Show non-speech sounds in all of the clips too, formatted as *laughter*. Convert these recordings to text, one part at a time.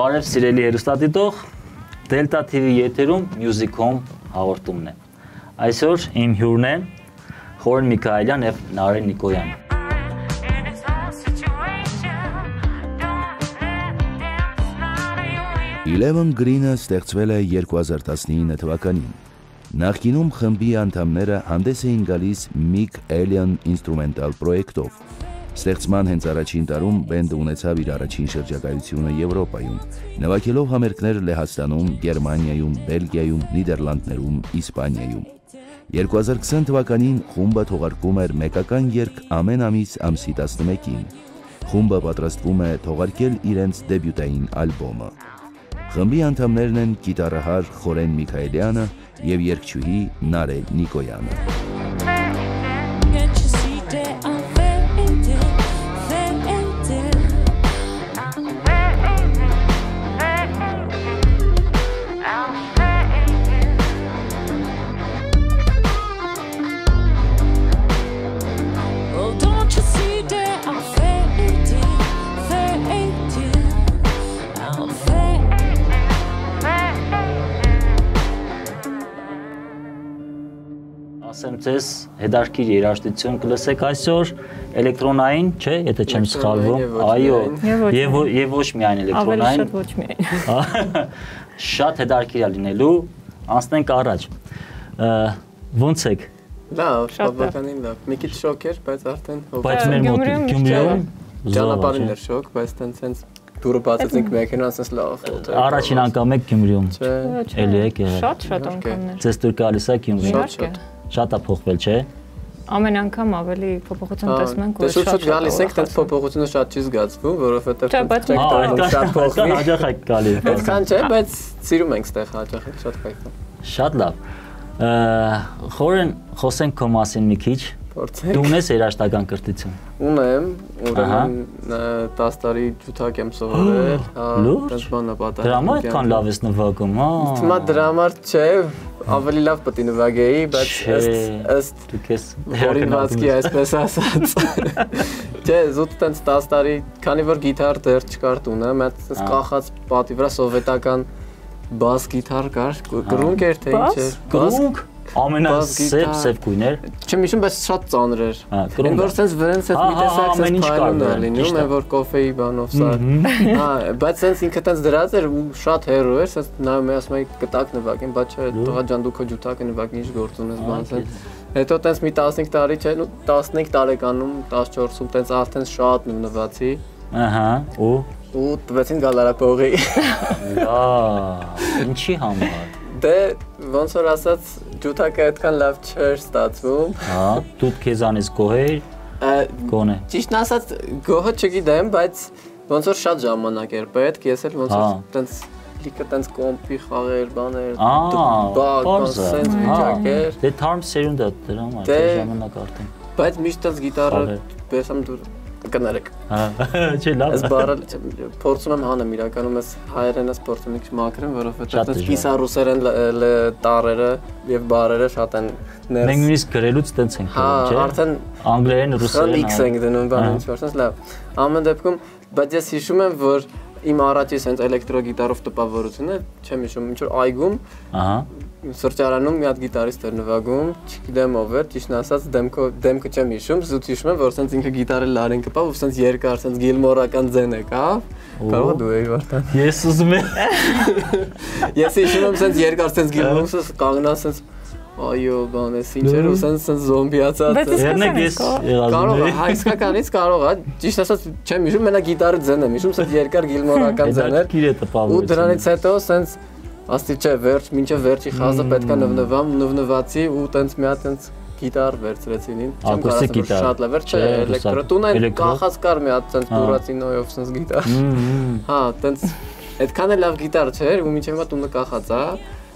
Բարև սիրելի հերոստատիտող, Delta TV եթերում Music.com հաղորդումն է։ Այսօր իմ հյուրն են Խորեն Միքայելյան եւ Նարեն Նիկոյան։ Eleven Green-ը ստեղծվել է 2019 թվականին։ Նախկինում խմբի անդամները հանդես էին գալիս Mick Alien ինստրումենտալ պրոյեկտով։ Ստեղծման հենց առաջին տարում բենդը ունեցավ իր առաջին շրջագայությունը Եվրոպայում, նվագելով համերգներ Լեհաստանում, Գերմանիայում, Բելգիայում, Նիդերլանդներում, Իսպանիայում։ 2020 թվականին խումբը թողարկում էր մեկական երգ ամեն ամիս ամսի 11-ին։ Խումբը պատրաստվում է թողարկել իրենց դեբյուտային ալբոմը։ Խմբի անդամներն են գիտարահար Խորեն Միքայելյանը եւ երգչուհի Նարե Նիկոյանը։ Ասեմ ձեզ, հետարքիր երաժշտություն կլսեք այսօր էլեկտրոնային, չէ, եթե չեմ սխալվում։ Այո, եւ եւ ոչ միայն։ Ավելի էլեկտրոնային։ շատ ոչ միայն։ Շատ հետարքիր է լինելու։ Անցնենք առաջ։ Ոնց եք։ Լավ, Շատ լավ։ բավականին լավ։ Մի քիչ շոկ էր, բայց արդեն Բայց մեր մոտ Գյումրիում ճանապարհին էր շոկ, բայց տենց sense դուրը բացեցինք մեքենան sense լավ խոթ։ Առաջին անգամ եք Գյումրիում։ Չէ, Էլի եք եղել։ Շատ շատ անգամներ։ Ձեզ դուր գալիս է Գյումրի։ Շատ, Իհարկե։ Շատ է փոխվել, չէ։ Ամեն անգամ ավելի փոփոխություն տեսնում ենք, որ շատ շուտ գալիս ենք, ուրախացնում։ փոփոխությունը շատ չի զգացվում, որովհետև Չէ, բայց չեք տանում շատ փոխվի։ հաջող եք գալի։ Այդքան չէ, բայց սիրում ենք ստեղ հաճախ, շատ կայֆ է։ Շատ լավ։ Խորեն խոսենք քո մասին մի քիչ։ Փորձենք։ Դու ունես երաշտական կրթություն։ Ունեմ, ուրեմն 10 տարի ջութակ եմ սովորել, *gasps* հա, տես բանա պատահել։ Դրա համար այդքան լավ ես նվագում, հա։ Հիմա դրա համար չէ, ավելի լավ պետք է նվագեի, բայց ըստ ըստ Դու քեզ Օրինվածքի այսպես ասած։ *laughs* Չէ, զուտ տենց 10 տարի, քանի որ գիտար դեռ չկար տունը, մեծ տես կախած պատի վրա սովետական բաս գիտար կար, գրունկ էր թե ինչ էր։ Գրունկ ամենասև սև գույներ։ չեմ հիշում, բայց շատ ծանր էր։ գրունկ։ որ sense վրենց այդ մի տեսակ sense փայլուն է վրան, լինում, այն որ կոֆեի բանով սա։ Հա, բայց sense ինքը տենց դրած էր ու շատ հերո էր, sense նայում եմ ասում եմ կտակ նվագեմ, բայց չէ, տղա ջան դու քո ջութակը նվագի ինչ գործ ունես բան sense։ Հետո տենց մի 15 տարի չէ, ու 15 տարեկանում 14-ում տենց արդեն շատ նվացի Ահա, ու ու տվեցին գալարապողի։ լավ։ Ինչի համար։ Դե ոնց որ ասած ջութակը այդքան լավ չէր ստացվում։ Հա, դու քեզանից գոհեր, գոնե։ Ճիշտն ասած գոհը չգիտեմ, բայց ոնց որ շատ ժամանակ էր պետք, ես էլ ոնց Հա։ որ տենց լիքը տենց կոմպի խաղեր, բաներ, բակ, սենց վիճակ էր, Դե թարմ սերունդ է դրա համար, Դե- ժամանակ արդեն։ բայց միշտ տենց գիտարը Խաղեր։ բեսամ դուր կներեք։ Հա, չէ, լավ։ Այս բառը փորձում եմ հանեմ իրականում ես հայերենս փորձում եմ մաքրեմ, որովհետեւ լ- լ- տառերը եւ բառերը շատ են Մենք ներս։ նույնիսկ գրելուց տենց ենք Հա, գրում, չէ։ արդեն Անգլերեն, ռուսերեն։ X ենք դնում բան ինչ որ sense լավ։ Ամեն դեպքում, բայց ես հիշում եմ, որ իմ առաջի sense էլեկտրոգիտարով տպավորությունը, չեմ հիշում, ինչ որ այգում Ահա։ սրճարանում մի հատ գիտարիստ էր նվագում, չգիտեմ ով էր, ճիշտն ասած դեմքը դեմքը չեմ հիշում, զուտ հիշում եմ, որ sense ինքը գիտարը լարեն կպավ ու sense երկար sense գիլմորական ձեն եկավ։ Կարող է դու էի վարտան։ Ես ուզում եմ *laughs* Ես հիշում եմ sense երկար sense գիլմորսը կանգնա sense այո, բան էս ինչ էր ու sense sense զոմբիացած։ Երնեք ես եղազում Կարող է, եմ։ հա իսկականից կարող է։ Ճիշտ ասած չեմ հիշում, մենակ գիտարը ձեն եմ հիշում, սա երկար գիլմորական ձեն էր։ Ու դրանից հետո սենց աստի չէ, վերջ, մինչև վերջի խազը պետքա նվնվամ, նվնվացի ու տենց մի հատ տենց գիտար վերցրեցին ին։ Ակուստիկ կարծում, որ Շատ լավ էր, չէ, Չէ, էլեկտրո։ ռուսակ- Տուն այն կախած կար մի հատ տենց դուրացինոյով սենց գիտար։ Հա, տենց այդքան էլ լավ գիտար չէր ու մինչև հիմա տունը կախած է։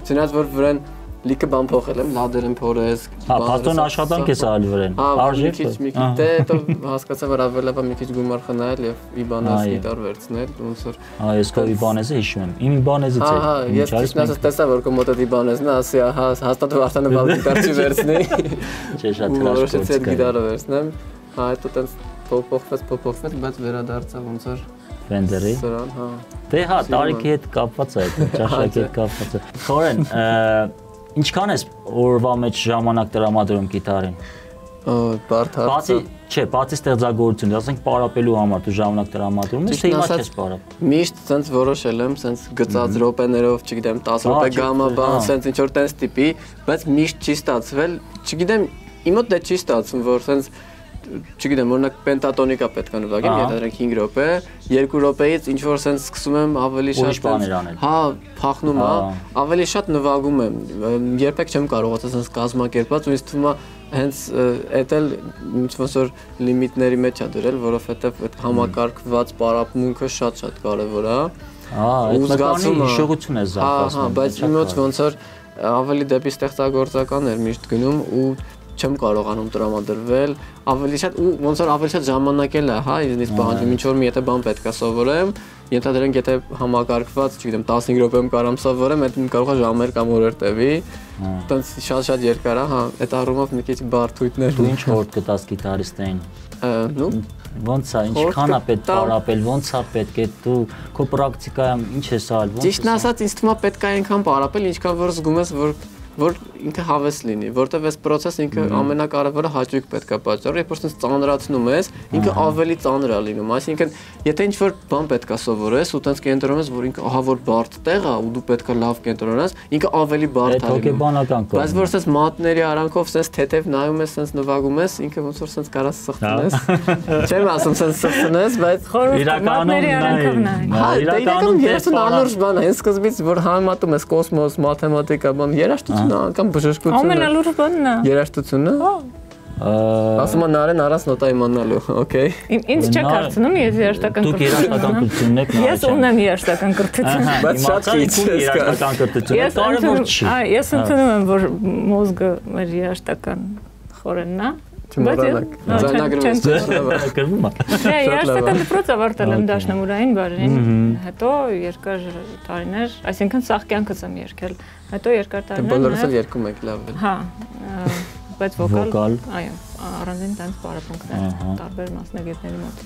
Չնայած որ վրան լիքը բան փոխել եմ, լադեր եմ փորես։ Հա, փաստորեն աշխատանք ես արել վրան։ Հա, մի Արժե։ քիչ, մի քիչ։ Դե հետո հասկացա, որ ավելի լավ է մի քիչ գումար խնայել եւ իբանես գիտար վերցնել, ոնց որ Հա, ես քո Իբանեզը հիշում եմ։ Իմ Իբանեզից Հա, է։ հա, ես ճիշտ տեսա, որ կոմոդը իբանեսն է, ասի, ահա, հաստատ ու արդեն բալ գիտար չի վերցնի։ *laughs* չէ շատ հրաշք որոշեցի գիտարը վերցնեմ։ Հա, հետո տենց փոփոխվեց, փոփոխվեց, բայց վերադարձա ոնց որ Վենդերի։ սրան, հա։ Դե հա, տարիքի հետ կապված է, *laughs* այդ ճաշակի հետ կապված է։ Խորեն, ինչքան ես օրվա մեջ ժամանակ տրամադրում գիտարին։ Բարդ Բացի, չէ, բացի ստեղծագործությունից, ասենք պարապելու համար դու ժամանակ տրամադրում ես, թե հիմա չես պարապ։ Միշտ ցենց որոշել եմ, ցենց գծած րոպեներով, չգիտեմ, 10 Ահա, րոպե գամը բան, ցենց ինչ որ տես տիպի, բայց միշտ չի ստացվել, չգիտեմ, իմ մոտ դա չի ստացվում, որ ցենց չգիտեմ, օրինակ պենտատոնիկա պետք է նվագեմ, դրանք 5 րոպե, 2 րոպեից ինչ որ ցենց սկսում եմ ավելի շատ բաներ անել։ Հա, փախնում է, Ահա։ ավելի շատ նվագում եմ։ Երբեք չեմ կարողացել ցենց կազմակերպած ու ինձ թվում է հենց էդ էլ ինչ որ լիմիտների մեջ է դրել, որովհետև այդ համակարգված պարապմունքը շատ-շատ կարևոր է։ Ահա, այդ զգացումը- հիշողություն է Հա, զարգացնում։ հա, բայց իմ մոտ ոնց որ ավելի դեպի ստեղծագործական էր միշտ գնում ու չեմ կարողանում տրամադրվել, ավելի շատ ու ոնց որ ավելի շատ ժամանակ էլ է, հա, ինձնից պահանջում, ինչ որ մի եթե բան պետք է սովորեմ, ենթադրենք եթե համակարգված, չգիտեմ, 15 րոպեում կարամ սովորեմ, այդ կարող է ժամեր կամ օրեր տևի։ Հա։ Տենց շատ-շատ երկար է, հա, այդ առումով մի քիչ բարդույթներ Դու ինչ խորտ կտաս գիտարիստային։ նու Ոնց է, ինչքան է պետք պարապել, ոնց է պետք է դու քո պրակտիկայում ինչ ես արել, ոնց Ճիշտն ասած, ինձ թվում է պետք է այնքան պարապել, ինչքան որ զգում ես, որ որ ինքը հավես լինի, որտեվ այս process ինքը ամենակարևորը հաճույք պետք է պատճառի, երբ որ sense ծանրացնում ես, ինքը ավելի ծանր է լինում, այսինքն եթե ինչ որ բան պետք է սովորես ու տենց կենտրոնես, որ ինքը ահա որ բարդ տեղ է ու դու պետք է լավ կենտրոնաս, ինքը ավելի բարդ է լինում։ Բայց որ sense մատների արանքով sense թեթև նայում ես, sense նվագում ես, ինքը ոնց որ sense կարաս սխտնես։ Չեմ ասում sense սխտնես, բայց Խորհուրդ մատների արանքով նայ։ Հա, դե իրականում դե երթուն անորոշ բան է, հենց սկզբից որ համատում ես կոսմոս, մաթեմատիկա, բան, երաժշտությունը անգամ բժշկությունը։ Ամենալուրջ բանն է։ Երաժշտությունը։ Ասում եմ նարեն առանց նոտա իմանալու, օքեյ։ Ինձ չեք հարցնում, ես երաշտական Դուք երաշտական կրթությունն եք Ես ունեմ երաշտական կրթություն։ Բայց շատ քիչ ես երաշտական կրթություն։ Ես Կարևոր չի։ այ, ես ընդունում եմ, որ մոզգը մեր երաշտական խորենն է։ Չմոռանաք։ դուրս։ Գրվում է։ Դե երաշտական դպրոց ավարտել եմ դաշնամուրային բարերին, հետո երկար տարիներ, այսինքն սաղ կյանքս եմ երգել։ Հետո երկար Դե տարիներ։ բոլորս էլ երկում եք լավ է։ Հա, բայց վոկալ, այո, առանձին տենց պարապմունքներ Ահա։ տարբեր մասնագետների մոտ։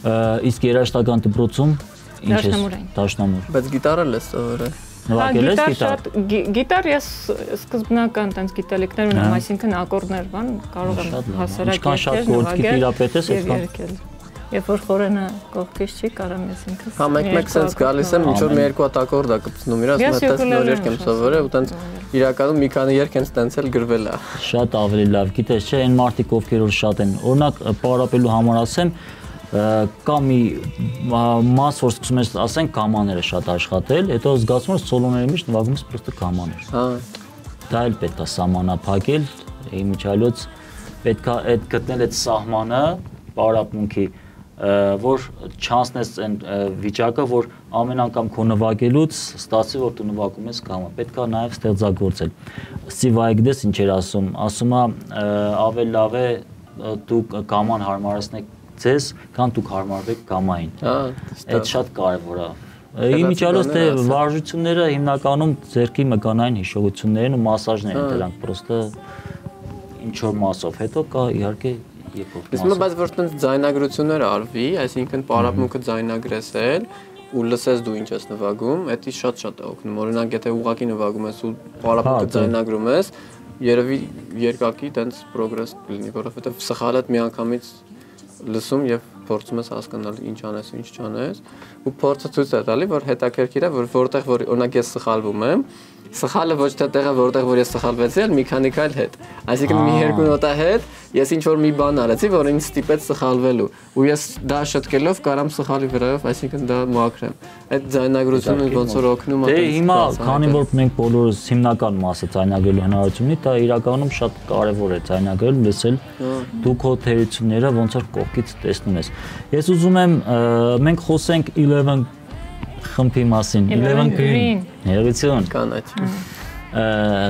Իսկ երաշտական դպրոցում ինչ Դաշնամուրային։ Դաշնամուր։ Բայց գիտարը լես սովորել։ Նվագել ես գիտար գիտար։ շատ գի- գիտար ես սկզբնական տենց գիտելիքներ ունեմ, Ահա։ այսինքն ակորդներ, բան, կարող եմ Շատ հասարակ Ինչքան շատ երգել, նվագել տիրապետ ես, եւ այդքան- երգել։ Երբ որ խորենը կողքից չի, կարամ ես ինքս։ Հա, մեկ-մեկ sense գալիս եմ, ինչ որ մի երկու հատ ակորդ է կպցնում իրաց, Ես մտած նոր երկ եմ սովորել ու տենց շատ իրականում մի քանի երկ հենց տենց էլ գրվել է։ Շատ ավելի լավ, գիտես, չէ, այն մարդիկ ովքեր որ շատ են։ Օրինակ, պարապելու համար ասեմ, ը, կա մի մաս որ սկսում ես ասենք կամաները շատ աշխատել, հետո զգացում ես սոլոների մեջ նվագում ես պրոստը կամաներ։ Հա, Դա էլ պետք է սահմանափակել, իմիջիալոց պետք է այդ գտնել այդ սահմանը պարապմունքի, որ չանցնես այն վիճակը, որ ամեն անգամ քո նվագելուց ստացի որ դու նվագում ես կամը։ Պետք է նաև ստեղծագործել։ Steve Aigdes ինչ էր ասում, ասում է ը, ավելի լավ է դու կաման հարմարացնեք ձեզ, քան դուք հարմարվեք կամային։ հա, Այդ շատ կարևոր է։ Խելացի Իմիջիալոց թե վարժությունները հիմնականում ձերքի մկանային հիշողություններն ու մասաժներն են Հա։ դրանք պրոստը ինչ որ մասով։ Հետո կա իհարկե երկրորդ Իսկ մասը։ բայց որ տենց ձայնագրություններ արվի, այսինքն պարապմունքը ձայնագրես էլ ու լսես դու ինչ ես նվագում, դա շատ-շատ է օգնում։ Օրինակ, եթե ուղակի նվագում ես ու Հա, պարապմունքը դե։ ձայնագրում ես, երևի երկակի տենց պրոգրես կլինի, որովհետև սխալ է միանգամից լսում եւ փորձում ես հասկանալ ինչ անես ինչ չանես ու փորձը ցույց է տալի որ հետաքրքիր է որ որտեղ որ օրինակ ես սխալվում եմ սխալը ոչ թե տեղը որտեղ որ ես սխալվեցի այլ մի քանի քայլ հետ այսինքն մի երկու նոտա հետ ես ինչ որ մի բան արեցի որ ինձ ստիպեց սխալվելու ու ես դա շտկելով կարամ սխալի վրայով այսինքն դա մաքրեմ այդ ձայնագրությունը ոնց որ օգնում է Դե հիմա քանի որ մենք բոլորս հիմնական մասը ցայնագրելու հնարավորություն ունի, դա իրականում շատ կարևոր է ցայնագրել, լսել դու քո թերությունները ոնց որ կողքից տեսնում ես։ Ես ուզում եմ մենք խոսենք 11 խմբի մասին, 11 11 green։ Ներողություն։ կանաչ ը,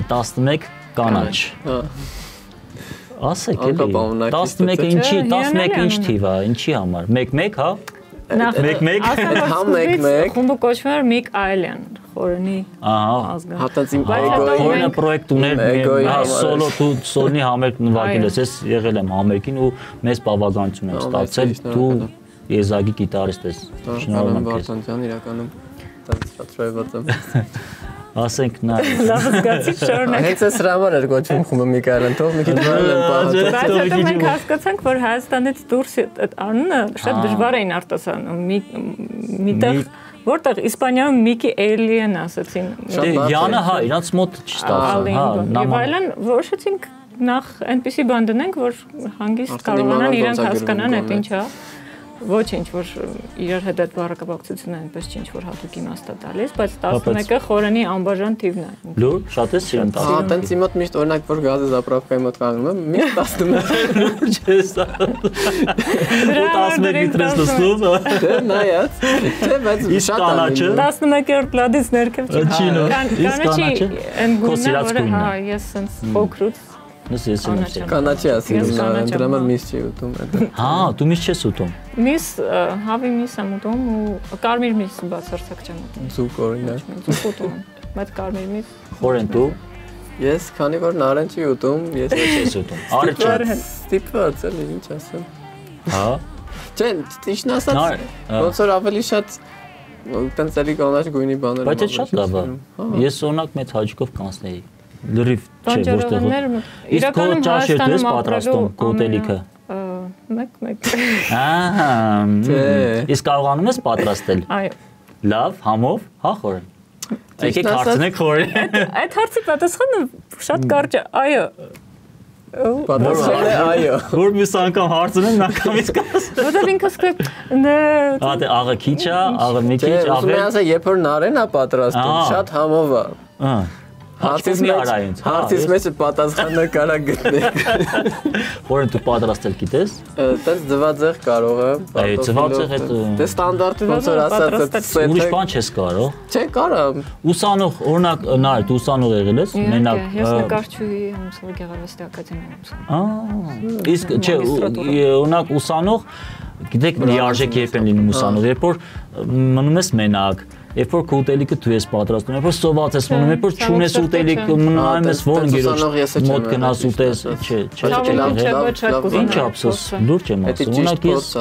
11 կանաչ։ հա Ասեք էլի։ ամունակից 11-ը դեպի- ինչի, Չէ, 11-ը ինչ թիվ է, ինչի համար։ 1-1, հա։ Նախ Մեկ-մեկ։ ասեմ, որ Հա, սկզբից մեկ-մեկ։ Խումբը կոչվում էր Mick Island, խորենի Ահա։ ազգը։ հա հետո էգոյի մենք- պրոյեկտ ուներ հա սոլո դու սոլնի համերգ նվագել ես, ես եղել եմ համերգին ու մեծ բավականություն եմ ստացել դու եզակի գիտարիստ ես։ Շնորհակալ եմ Շնորհակալ եմ քեզ։ Վարդան ջան իրականում պատրոյված եմ։ Ասենք նա *laughs* Լավ զգացի շարունակ։ Հենց այս հրամար էր գոչվում խումբը Միքայելն, թող մի քիչ բան են պահած։ Բայց հետո մենք հասկացանք, որ Հայաստանից դուրս այդ անունը շատ դժվար էին արտասանում։ Մի միտեղ որտեղ Իսպանիայում Միկի Էլիեն ասացին։ Յանը հա, իրանց մոտ չստացա, Ալին հա, բան։ Եվ այլն որոշեցինք նախ այնպեսի բան դնենք, որ հանգիստ կարողանան է հասկանան այդ ինչա։ Ոչինչ, որ իրար հետ այդ բառակապակցությունը այնպես չի ինչ որ հատուկ իմաստ է տալիս, բայց 11-ը խորանի անբաժան թիվն է։ լուր, շատ է սիրում տա։ Ահա, տենց իմ մոտ միշտ օրինակ որ գազի զապրավկայի մոտ կանգնում եմ, միշտ 11 Լուր չես Դրա 11 լիտրես լսում։ դե նայած։ Չէ, բայց Իսկ շատ կանաչը? 11-րդ լադից ներքև չի։ Չի Կան- իսկ Կանաչի կանաչը? այն սիրած որը է։ հա, ես sense փոքրուց Նս ես եմ ասել։ կանաչի ասում դրա համար հա։ միս չի ուտում այդ։ Հա, դու միշտ չես ուտում։ միս հավի միս եմ ուտում ու կարմիր միս բացարձակ չեմ ուտում։ Ձուկ օրինակ։ Ինչ ուտում եմ, բայց կարմիր միս Խորեն դու Ես քանի որ նարենջի ուտում, ես չես ուտում։ Արեջը։ ստիպված էլի ինչ ասեմ։ Հա։ Չէ, ճիշտն ասած, հա։ ոնց որ ավելի շատ տենց էլի կանաչ գույնի բաներ։ Բայց շատ լավ է։ Հա։ Ես օրինակ մեծ հաճկով կանցնեի։ Լրիվ չէ, որտեղ։ Իսկ քո դու ես պատրաստում կոտելիքը։ մեկ մեկ Ահա։ Չէ։ Իսկ կարողանում ես պատրաստել։ այո Լավ, համով, հա խորեն։ Եկեք հարցնեք խորեն։ այդ հարցի պատասխանը շատ կարճ է այո Պատասխանը այո։ Որ մյուս անգամ հարցնեմ, անգամից կաս։ Որտեղ ինքը սկսել դե Ա դե աղը քիչ է, աղը մի քիչ, ուզում եմ ավել։ ասել, երբ որ նարեն է պատրաստում, Ահա։ շատ համով է։ Ահա։ Հարցից մի արա ինձ, հա, հարցից ես- մեջ պատասխանը կարա գտնեք։ *laughs* Խորեն դու պատրաստել գիտես։ Տենց ձվածեղ կարող եմ։ Այ, ձվածեղ այդ, Դե ստանդարտի ոնց որ ասած այդ պատրաստել։ Ուրիշ բան չես կարող։ Չէ, կարա։ Ուսանող, օրինակ, նայ, դու ուսանող եղել ես, մենակ։ ես նկարչուհի եմ սոր գեղարվեստի ակադեմիայում ուսանում Ահա։ Իսկ չէ, օրինակ ուսանող, գիտեք, լիարժեք երբ են լինում ուսանող, երբ որ մնում ես մենակ, երբ որ քո ուտելիքը դու ես պատրաստում, երբ որ սոված ես մնում, երբ որ չունես ուտելիք, Ա, ես ընկերոջ էլ մոտ գնաս ուտես, չէ, չէ, չէ, Ինչ ափսոս, լուրջ եմ ասում։ Օրինակ ես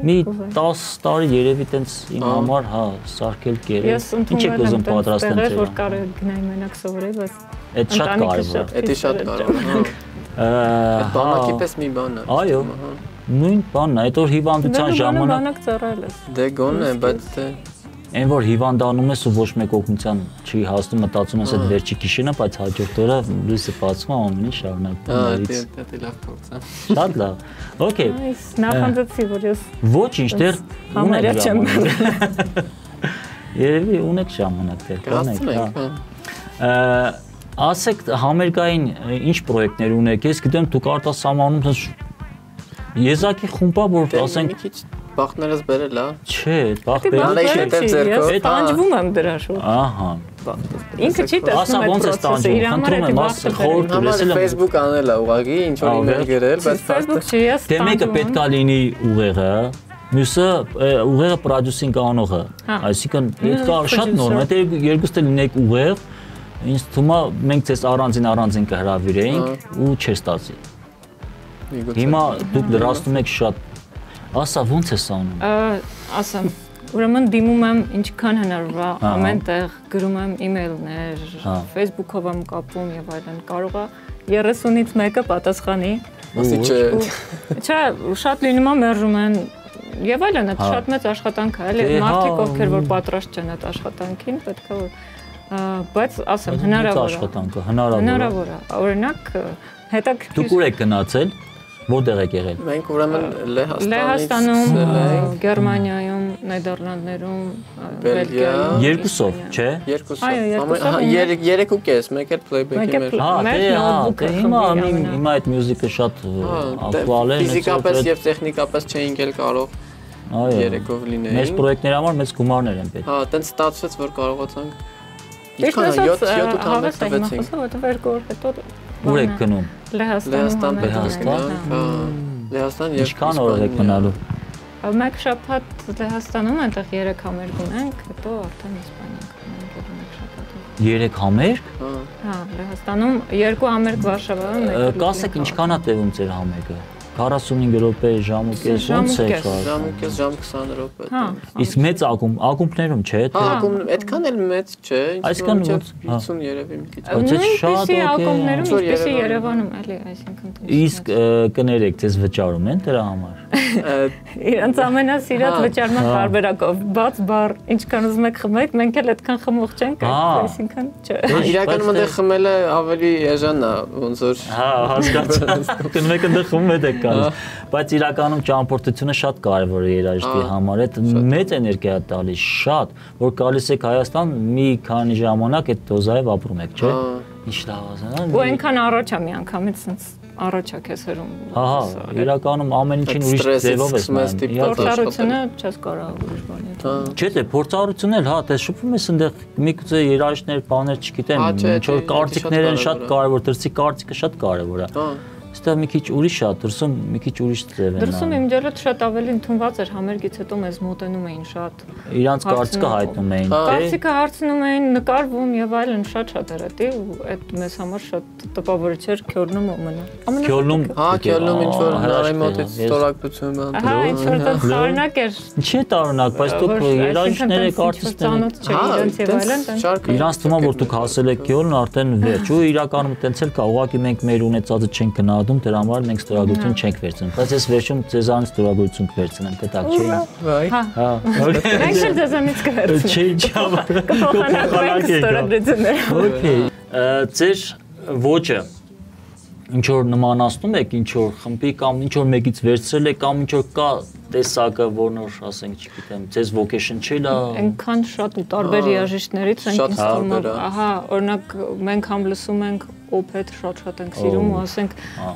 մի 10 տարի երևի տենց իմ համար, հա, սարքել կերել։ Ինչ եք ուզում պատրաստեմ տեղեր, որ ձեր։ կարող գնայի մենակ սովորել, բայց Այդ շատ կարևոր է։ Դա շատ կարևոր է։ հա։ Այդ Ա, բանակի հա, պես մի բան է։ Այո։ Ահա։ նույն բանն է, այդ որ հիվանդության դու ժամանակ բանակ ծառայել ես։ Դե գոնե, բայց դե Այն որ հիվանդանում ես ու ոչ մեկ օգնության չի հասնում, մտածում ես այդ վերջի գիշերն է, բայց հաջորդ օրը լույսը բացվում է ամեն ինչ շարունակվում է։ դե դա լավ փորձ է։ Շատ լավ։ Okay, Այս նախանձեցի, որ ես ոչինչ դեռ համարյա չեմ ժամանակ։ *laughs* Երևի ունեք ժամանակ դեռ, կանեք, հա։ հա։ Ա, Ասեք համերգային ինչ պրոյեկտներ ունեք։ Ես գիտեմ դուք արտասահմանում ես Եզակի խումբա որ Դե ասենք մի քիչ բախտներս բերել, հա։ չէ, բախ Բան բերի։ եք հետև ձեռքով։ Ես տանջվում եմ դրա շուտ։ Ահա։ Ինքը չի տեսնում այդ process-ը, իր տանջում, համար խնդրում է եմ, խորհուրդ Համար լսել եմ։ Facebook անել է ուղղակի, ինչ որ email գրել, բայց Facebook չի, ես Դե մեկը տանջվում պետք եմ։ է լինի ուղեղը, մյուսը ուղեղը պրոդյուսինգ անողը։ Հա։ Այսինքն պետք է շատ նորմալ, եթե երկուսը լինեք ուղեղ, ինձ թվում է մենք ցես առանձին առանձին կհրավիրեինք ու չստացի։ միգուցե։ Հիմա դուք լրացնում եք շատ։ Ասա ո՞նց է սա անում։ Ա, ասեմ Ուրեմն դիմում եմ ինչքան հնարավոր է, ամեն տեղ գրում եմ email-ներ, Facebook-ով եմ կապում եւ այլն։ Կարող է 30-ից մեկը պատասխանի։ Ասի չէ։ Չէ, շատ լինում է մերժում են եւ այլն, այդ Հա։ շատ մեծ աշխատանք է, էլի Դե, մարդիկ հա, ովքեր որ պատրաստ չեն այդ աշխատանքին, պետք է որ բայց ասեմ հնարավոր է։ աշխատանքը, հնարավոր է։ Հնարավոր է։ Օրինակ հետաքրքիր Դուք ուր եք գնացել։ Որտեղ եք եղել։ Մենք ուրեմն Լեհաստանից Լեհաստանում, ենք, Գերմանիայում, Նեդերլանդներում, Բելգիա, Բելգիայում, Երկուսով, չէ։ երկուսով։ Այո, երկուսով Հա, ենք։ երեք երեք ու կես, մեկ էլ playback-ի մեր։ Հա, դե հա, դե հիմա հիմա- այդ մյուզիկը շատ ակտուալ է։ հենց ֆիզիկապես եւ տեխնիկապես չէինք էլ կարող Այո։ երեկով Մեծ լինեին։ պրոյեկտների համար մեծ գումարներ են պետք։ Հա, տենց ստացվեց, որ կարողացանք։ Ինչքան է 7 լսած 7 հավես եմ տվեցինք։ խոսա, որտեղ երկու օր հետո Ուր եք գնում։ Լեհաստան, հանել Լեհաստան։ Հա, Լեհաստան եւ Ինչքան օր եք մնալու։ հա։ Մեկ շաբաթ Լեհաստանում այնտեղ 3 համերգ ունենք, հետո արդեն Իսպանիա գնանք եւ մեկ շաբաթ։ 3 համերգ։ Հա, Հա, Լեհաստանում երկու համերգ Վարշավայում, Կասեք ինչքան է տևում ձեր համերգը։ 45 րոպե ժամ ու կես ոնց է կես, խաղ։ Ժամ ու կես, ժամ 20 րոպե։ Հա։ Իսկ մեծ ակումբ, ակումբներում չէ, Հա, թե ակում այդքան էլ մեծ չէ, որ ոնց, հա։ 50 երևի մի քիչ։ Բայց այդ շատ Նույնպիսի օքեյ է։ ակումբներում, Ինչ որ ինչպեսի Երևանում։ էլի, այսինքն իսկ կներեք, ձեզ վճարում են դրա համար։ Իրանց ամենասիրած Հա, վճարման հա։ տարբերակով բաց բար ինչքան ուզում եք խմեք, մենք էլ այդքան խմող չենք, Հա։ այսինքն չէ։ Իրականում այնտեղ խմելը ավելի էժանն է, ոնց որ Հա, հասկացա։ Կնմեք *laughs* ընդ խմում եք գալիս։ Բայց իրականում ճամփորդությունը շատ կարևոր է երաժշտի Հա, համար։ Այդ մեծ էներգիա տալիս, շատ, որ գալիս եք Հայաստան մի քանի ժամանակ այդ դոզայով ապրում եք, չէ՞։ Հա։ Ինչ լավ է, Ու այնքան առաջ է միանգամից sense առաջ է քեզ հրում։ Հա, հա, իրականում ամեն ինչին ուրիշ ձևով ես նայում։ Փորձառությունը չես կարող ուրիշ բանի։ Հա։ Չէ, դե փորձառությունն էլ, հա, դե շփում ես այնտեղ միգուցե երաժիշտներ, բաներ չգիտեմ, Հա, ինչ որ կարծիքներ են շատ շատ կարևոր, դրսի կարծիքը շատ կարևոր է։ Հա։ Այստեղ մի քիչ ուրիշ է, դրսում մի քիչ ուրիշ ձև են։ Դրսում իմ ջելոտ շատ ավելի ընդունված էր, համերգից հետո մեզ մոտենում էին շատ։ Իրանց կարծիքը հայտնում էին, Հա։ թե Կարծիքը հարցնում էին, նկարվում եւ այլն շատ-շատ էր դա ու այդ մեզ համար շատ տպավորիչ էր Քյոլնում մնա։ Քյոլնում Հա, Քյոլնում ինչ որ Ահա, նարի հրաշք է, մոտից ստորակցություն բան։ Ահա, ինչ որ դա Լավ։ տարօրինակ էր։ Չի տարօրինակ, բայց դուք երաժիշտները ծանոթ չէ Հա, եւ այլն, Իրանց թվում է որ դուք հասել եք Քյոլն արդեն վերջ ու իրականում տենց էլ կա ուղղակի մենք մեր ունեցածը չենք գնահատում դրա համար մենք ստորագրություն չենք վերցնում բայց ես վերջում ձեզանից ստորագրություն կվերցնեմ դե տակ չէ Վայ։ հա Մենք էլ ձեզանից կհերցնենք։ չէ չավա Փոխանակենք ստորագրությունները։ Okay ձեր ոճը ինչ որ նմանացնում եք ինչ որ խմբի կամ ինչ որ մեկից վերցրել եք կամ ինչ որ կա տեսակը որն որ ասենք չգիտեմ ձեզ vocation չի լա Այնքան շատ ու տարբեր երաժիշտներից ենք շատ է, տարբեր, ահա։ օրինակ մենք համ լսում ենք օփետ շատ-շատ ենք սիրում ու ասենք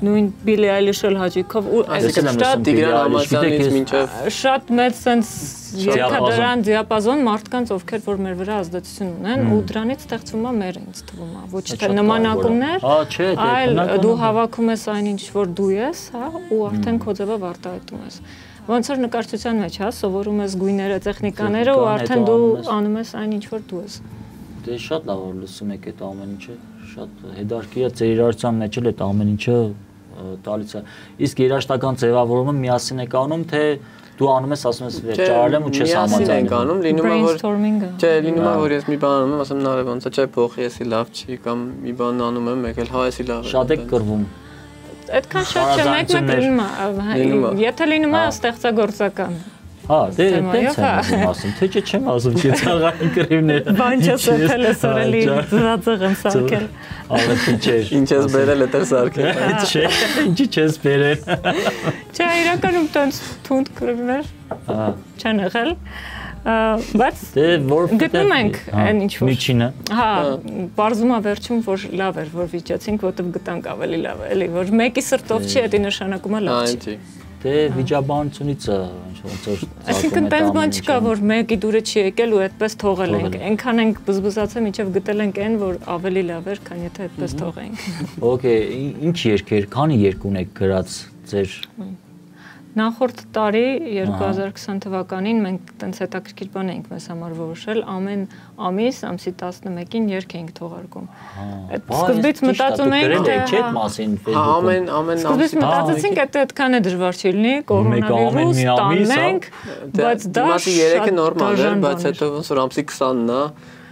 նույն Billie Eilish-ը հաջիկով ու Այսինքն լսում Տիգրան Համասյանից մինչև շատ մեծ sense երկադարան դիապազոն մարդկանց ովքեր որ մեր վրա ազդեցություն ունեն ու դրանից ստեղծվում է մեր ինձ թվում է ոչ թե շատ նմանակումներ է։ դե այլ դու է։ հավաքում ես այն ինչ որ դու ես հա ու արդեն քո ձևով արտահայտում ես ոնց որ նկարչության մեջ հա սովորում ես գույները տեխնիկաները ու արդեն դու անում ես- այն ինչ որ դու ես Դե շատ լավ որ լսում եք այդ ամեն ինչը, շատ հետարքի է ձեր երաժշտության մեջ էլ այդ ամեն ինչը տալիս է։ Իսկ երաժշտական ձևավորումը միասին եք անում, թե դու անում ես, ասում ես վերջարել եմ ու չես միասին ենք համաձայնում։ անում, լինում է որ Չէ, լինում է որ ես մի բան անում եմ, ասեմ նա ոնց է, չէ, փոխի էսի լավ չի կամ մի բան անում եմ, մեկ էլ հա էսի լավ է։ Շատ եք կռվում։ այդքան շատ չէ մեկ մեկ լինում է եթե լինում է Հա։ ստեղծագործական Հա, դե դենց եմ հա։ ասում, թե չէ չեմ ասում, չի ցաղային *laughs* կռիվները։ բան չսրտել է սորելի Ջա, ծածեղ եմ սարքել Ալեքի չէ։ *laughs* Ինչ ես բերել էտեր սարքել։ Չէ, ինչի չես բերել։ Չէ, իրականում տենց թունդ կրվներ Հա, չեն եղել։ Ա, Բայց դե որ Գտնում ենք այն ինչ որ- Միջինը։ հա, բարձում է վերջում, որ լավ էր, որ վիճեցինք, որտեղ գտանք ավելի լավ էլի, որ մեկի սրտով չի, դա նշանակում է Հա, լավ չի։ Դե վիճաբանությունից է, ինչ ոնց որ Այսինքն տենց բան չկա, որ մեկի դուրը չի եկել ու այդպես թողել ենք։ Այնքան ենք բզբզացել, մինչև գտել ենք այն, որ ավելի լավ էր, քան եթե այդպես թողեինք։ Okay, ի- ինչ երկեր, քանի երկ ունեք գրած ձեր Նախորդ տարի 2020 թվականին մենք տենց հետաքրքիր բան էինք մեզ համար որոշել, ամեն ամիս ամսի 11-ին երկ էինք թողարկում։ Այդ սկզբից մտածում էինք, թե չէ՞ այդ մասին Հա, Facebook-ում։ ամեն ամեն Սկզբից ամսի մտածեցինք, դա այդքան է դժվար չի լինի, կորոնավիրուս, տանենք, բայց դա դիմացի 3-ը շատ նորմալ էր, բայց հետո ոնց որ ամսի 20-ն է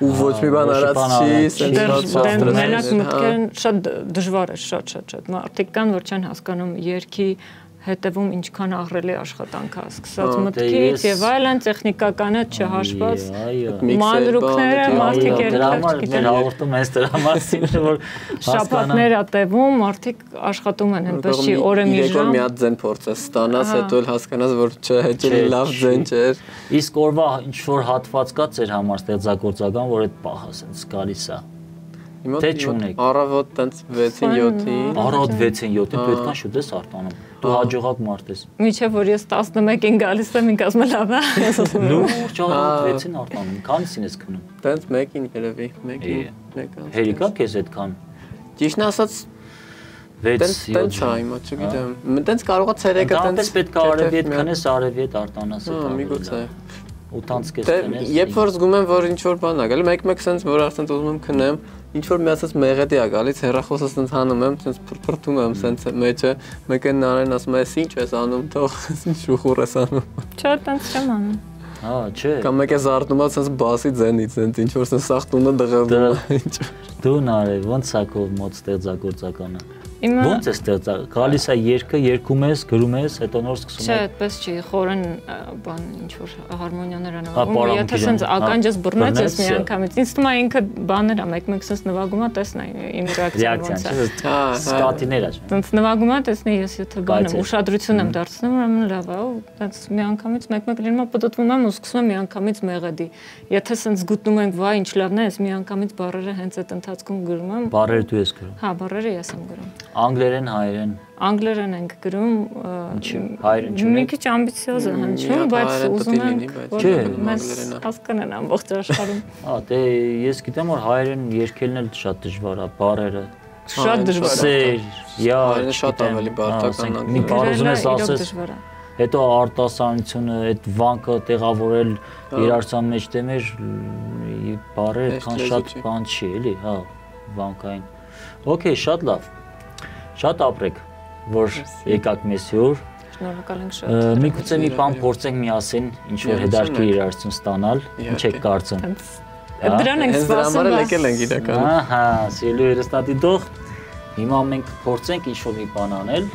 ու ոչ մի բան արած չի, Դեն ստրես մենակ մտքերն շատ դժվար է, շատ շատ շատ։ Մարդիկ կան, որ չեն հասկանում երկի հետևում ինչքան ահռելի աշխատանք է, սկսած Հա, դե մտքից եւ այլն տեխնիկականը չհաշված։ բանը, մարդիկ երբեք չգիտեն։ մեր հաղորդում ես դրա մասին, որ Շաբաթներ ա տևում, մարդիկ աշխատում են, այնպես չի օրը մի ժամ։ մի հատ ձեն փորձես ստանաս, Հա։ հետո էլ հասկանաս, որ չէ, Չէ, լավ ձեն չէր։ Իսկ օրվա ինչ որ հատված կա ձեր համար ստեղծագործական, որ այդ պահը սենց գալիս է։ Թե չունեք։ Առավոտ տենց 6-ին 7-ին Առավոտ 6-ին 7-ին Հա։ դու այդքան շուտ ես արտանում։ Դու Հա։ հաջողակ մարդ ես։ Միջև որ ես 11-ին գալիս եմ, ինձ ասում եմ լավ է։ Ես ասում եմ, Լուրջ Հա։ առավոտ 6-ին արտանում։ Քանիսին ես քնում։ տենց 1-ին երևի, 1-ին, Է, 1-ին։ Հերիկա քեզ այդքան։ Ճիշտն ասած, 6 տենց տենց է հիմա, չգիտեմ։ Տենց կարողա ցերեկը Դրանպես տենց պետք է արևի հետ քնես, արևի հետ արտանաս Հա, միգուցե։ լավ։ 8-ից կես Դե տնես։ երբ որ զգում եմ որ ինչ որ բան ա գալի, մեկ-մեկ sense որ արդեն ուզում եմ քնեմ, ինչ որ միացած մեղեդի ա գալիս, հերախոսը sense հանում եմ, sense փրփրթում եմ sense մեջը, մեկը նարեն ասում է, «Ինչ ես անում, թող ինչ ուխուր ես անում»։ Չէ, տենց չեմ անում։ Հա, չէ։ Կամ մեկը զարթնում է sense բասի ձենից, sense ինչ որ sense սախ տունը դղրդում է, ինչ։ Դու նարե, ոնց է քո մոտ ստեղծագործականը։ Իմը Ոնց է ստեղծա։ Գալիս է երգը, երգում ես, գրում ես, հետո նոր սկսում Չէ, ես։ այդպես չի, խորեն բան ինչ որ հարմոնիաներ են Հա, նվագում։ Եթե սենց հա, ականջս բռնեց ես մի անգամից, ինձ թվում է ինքը բաներ ա, մեկ-մեկ սենց նվագում ա, տեսնա իմ ռեակցիան ոնց է։ չէ, Հա, հա։ ստատիներ է։ Տենց նվագում ա, տեսնի ես եթե բան եմ, է- ուշադրություն եմ դարձնում, ուրեմն լավ է, ու տենց մի անգամից մեկ-մեկ լինում է պտտվում եմ ու սկսում եմ մի անգամից մեղեդի։ Եթե սենց գտնում ենք, վայ, ինչ լավն է, ես մի անգամից բառերը հենց այդ ընթացքում գրում եմ։ Բարերը դու ես գրում։ Հա, բառերը ես եմ գրում։ Անգլերեն, հայերեն։ Անգլերեն ենք գրում, Ինչի՞, հայերեն Մի չունեք։ քիչ ամբիցիոզ է հնչում, Մի բայց ուզում է բայց որ հասկանան ամբողջ աշխարհում։ *laughs* Հա, դե ես գիտեմ որ հայերեն երգելն էլ շատ դժվար է, բարերը։ Շատ դժվար է։ Սեր, յա, շատ ավելի բարդական անգլերեն։ Մի բառ ուզում ես ասես, է։ հետո արտասանությունը, այդ վանկը տեղավորել իրարցան մեջ դեմեր բարերը քան շատ բան չի, էլի, հա, վանկային։ Okay, շատ լավ։ Շատ ապրեք, որ եկաք մեզ հյուր։ Շնորհակալ ենք շատ։ Միգուցե մի բան փորձենք միասին, ինչ որ հետարքի եք։ իրարցություն ստանալ, ինչ եք կարծում։ դրան ենք Հենց դրա համար սպասում։ եկել ենք իրականում։ Ահա, սիրելի երեստատի դող։ Հիմա մենք փորձենք ինչ-որ մի բան անել։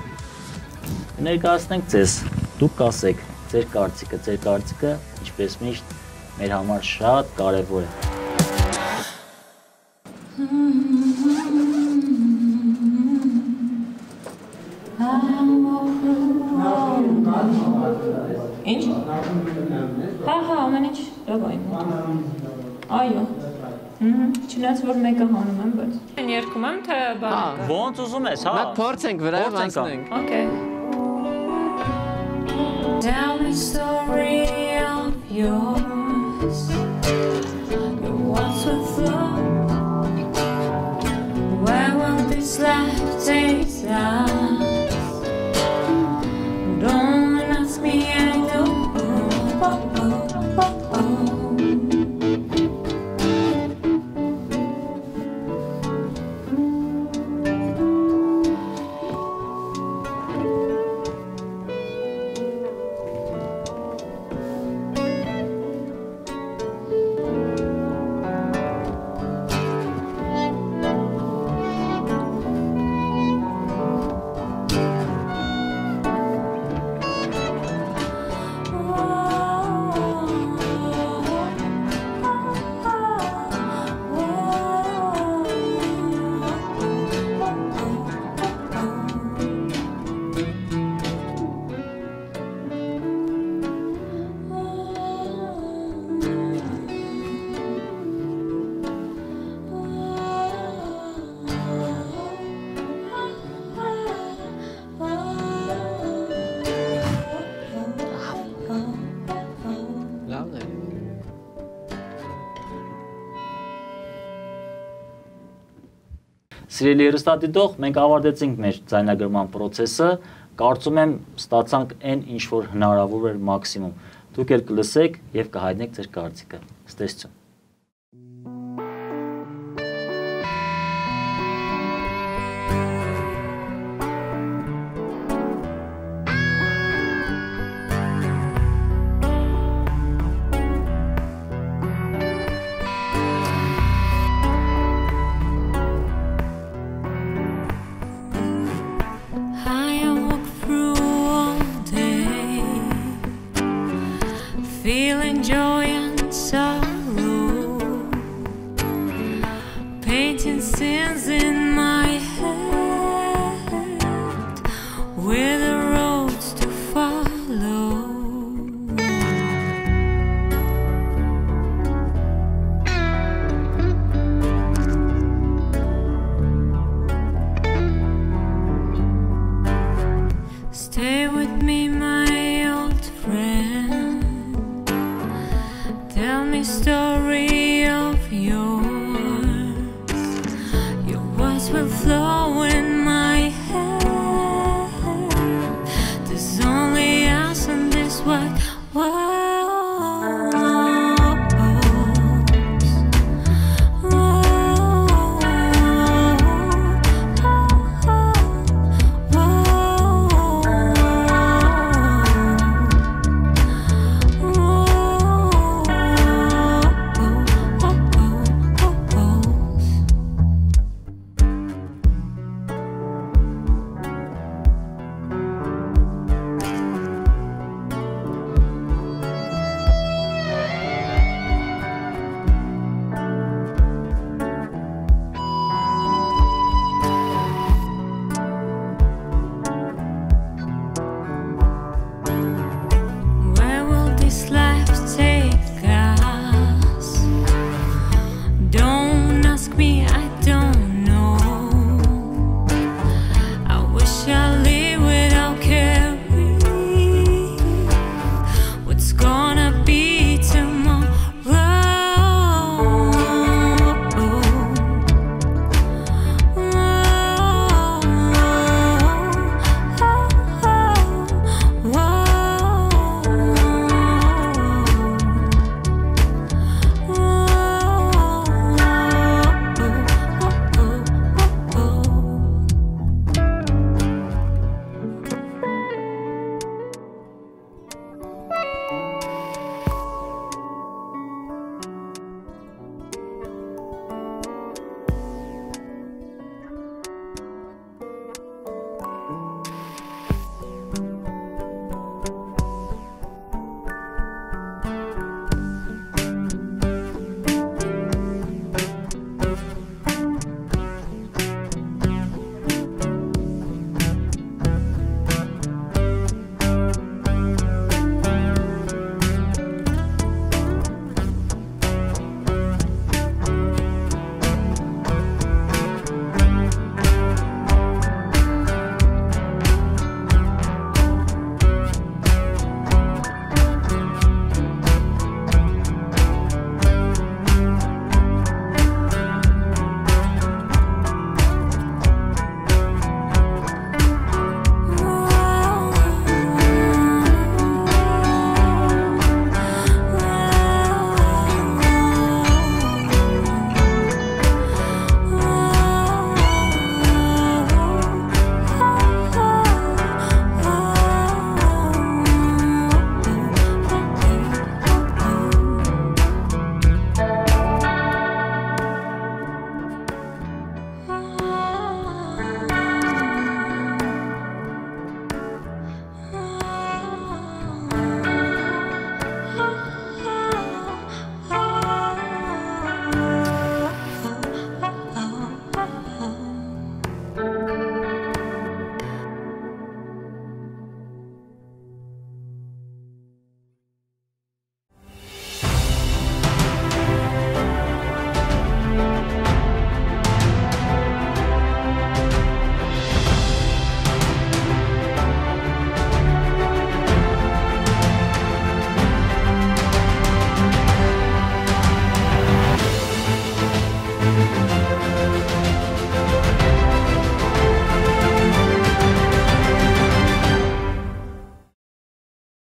Ներկայացնենք ձեզ։ Դուք կասեք ձեր կարծիքը, ձեր կարծիքը ինչպես միշտ մեր համար շատ կարևոր է։ լավ է իմ մոտ։ Այո։ Չնայած որ մեկը հանում եմ, բայց են երկում եմ թե բան։ Ոնց ուզում ես, հա։ Նա փորձենք վրայով հա։ անցնենք։ Okay. Tell me story of yours. Սիրելի երեստատիտող, մենք ավարտեցինք մեր ձայնագրման process-ը։ Կարծում եմ ստացանք այն ինչ որ հնարավոր էր մաքսիմում։ Դուք էլ կլսեք եւ կհայտնեք ձեր կարծիքը։ Ստեսություն։